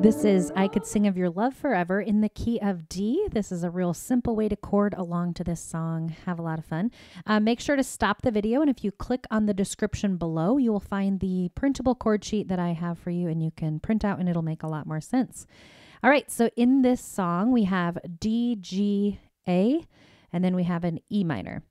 This is I Could Sing of Your Love Forever in the key of D. This is a real simple way to chord along to this song. Have a lot of fun. Uh, make sure to stop the video, and if you click on the description below, you will find the printable chord sheet that I have for you, and you can print out, and it'll make a lot more sense. All right, so in this song, we have D, G, A, and then we have an E minor.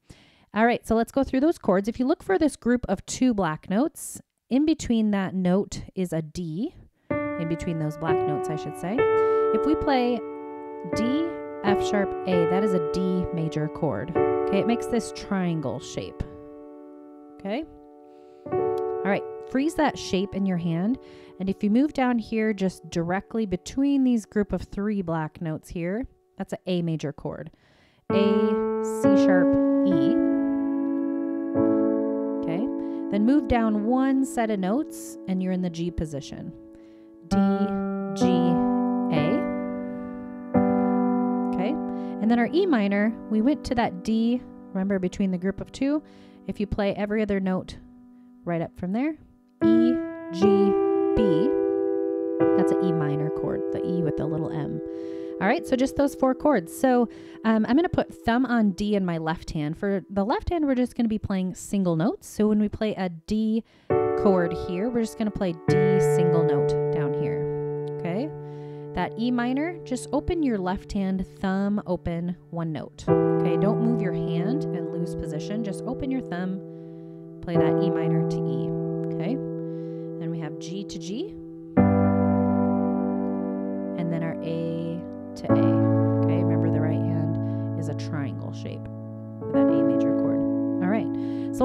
All right, so let's go through those chords. If you look for this group of two black notes, in between that note is a D, in between those black notes, I should say. If we play D, F sharp, A, that is a D major chord. Okay, it makes this triangle shape. Okay. All right, freeze that shape in your hand. And if you move down here, just directly between these group of three black notes here, that's an A major chord. A, C sharp, E. Then move down one set of notes and you're in the G position. D, G, A. Okay, and then our E minor, we went to that D, remember between the group of two. If you play every other note right up from there, E, G, B, that's an E minor chord, the E with the little M. All right, so just those four chords. So um, I'm going to put thumb on D in my left hand. For the left hand, we're just going to be playing single notes. So when we play a D chord here, we're just going to play D single note down here. Okay, that E minor, just open your left hand, thumb open one note. Okay, don't move your hand and lose position. Just open your thumb, play that E minor to E. Okay, then we have G to G,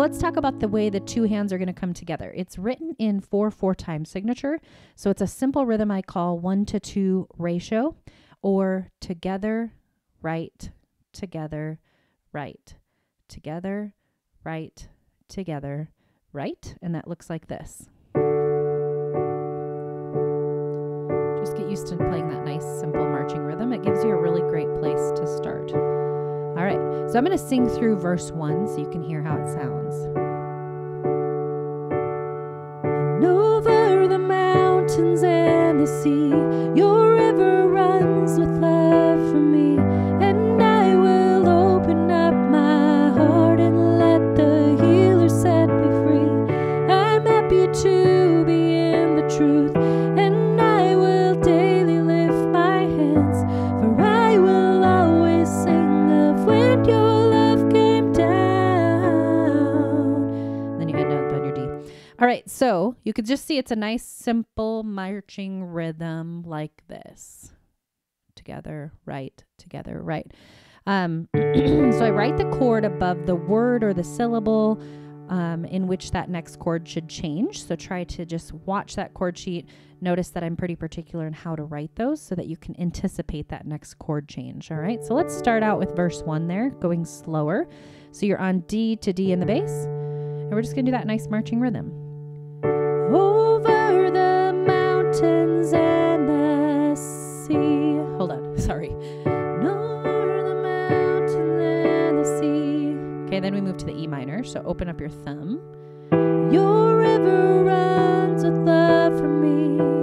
let's talk about the way the two hands are going to come together. It's written in 4 4 time signature, so it's a simple rhythm I call 1 to 2 ratio or together, right, together, right, together, right, together, right, and that looks like this. Just get used to playing that nice, simple marching rhythm. It gives you a really great place to start. All right, so I'm going to sing through verse one so you can hear how it sounds. And over the mountains and the sea, your river runs with love could just see it's a nice, simple marching rhythm like this. Together, right, together, right. Um, so I write the chord above the word or the syllable um, in which that next chord should change. So try to just watch that chord sheet. Notice that I'm pretty particular in how to write those so that you can anticipate that next chord change. All right, so let's start out with verse one there, going slower. So you're on D to D in the bass, and we're just gonna do that nice marching rhythm. Sorry. The. Okay, then we move to the E minor. So open up your thumb. Your river runs with love for me.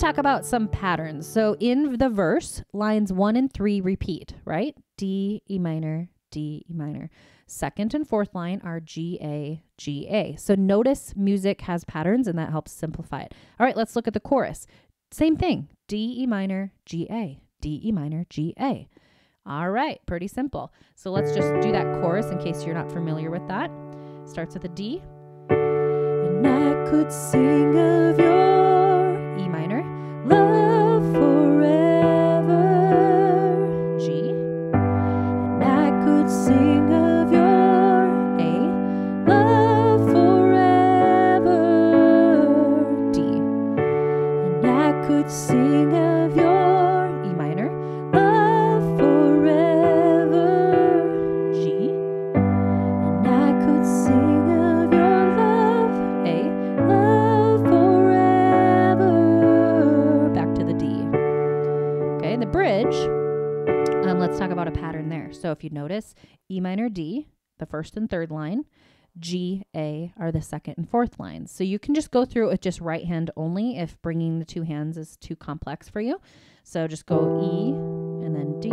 Talk about some patterns. So in the verse, lines one and three repeat, right? D, E minor, D, E minor. Second and fourth line are G, A, G, A. So notice music has patterns and that helps simplify it. All right, let's look at the chorus. Same thing D, E minor, G, A, D, E minor, G, A. All right, pretty simple. So let's just do that chorus in case you're not familiar with that. Starts with a D, And I could sing of your minor. Love forever, G. And I could sing of your A. Love forever, D. And I could sing. The bridge, um, let's talk about a pattern there. So if you notice, E minor, D, the first and third line, G, A are the second and fourth lines. So you can just go through it with just right hand only if bringing the two hands is too complex for you. So just go E and then D,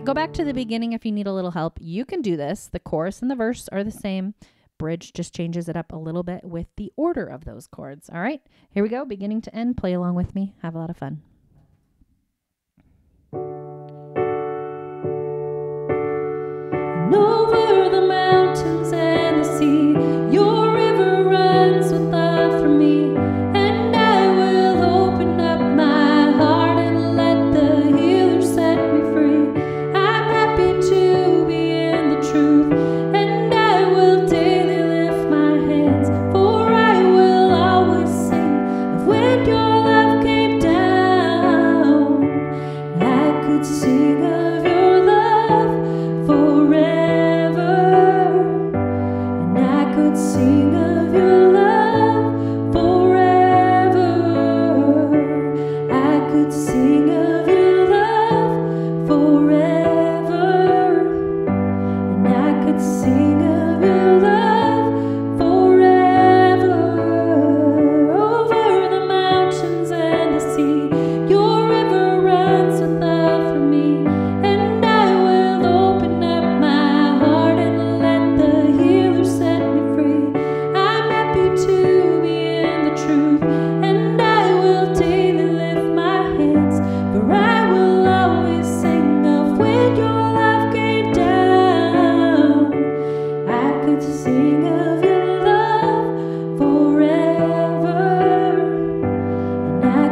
right, go back to the beginning if you need a little help. You can do this. The chorus and the verse are the same. Bridge just changes it up a little bit with the order of those chords. All right, here we go, beginning to end. Play along with me. Have a lot of fun.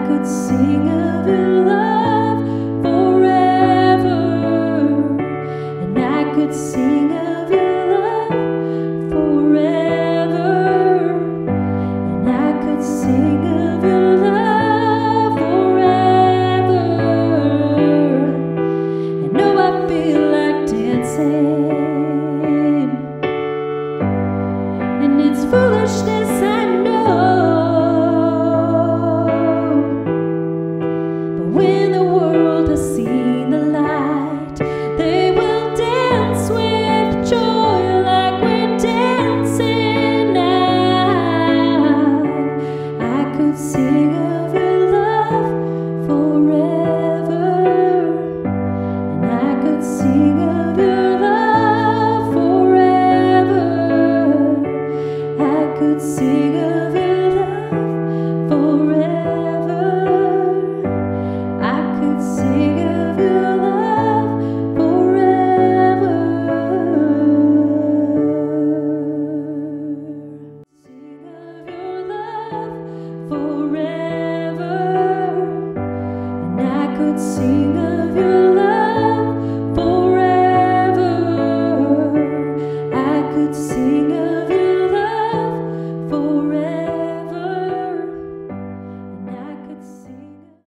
could sing of your love.